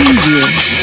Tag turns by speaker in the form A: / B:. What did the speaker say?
A: preview.